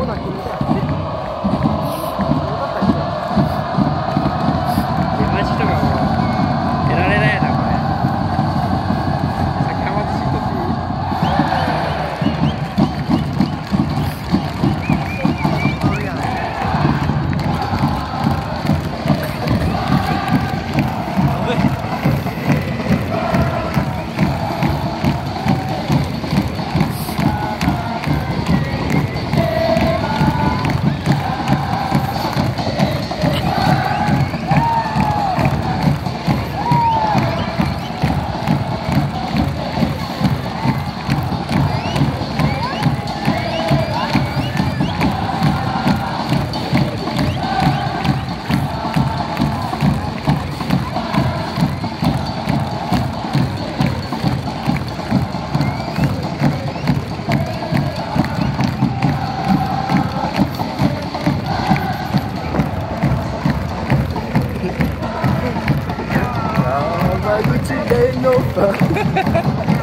こなくた my Gucci ain't no fun.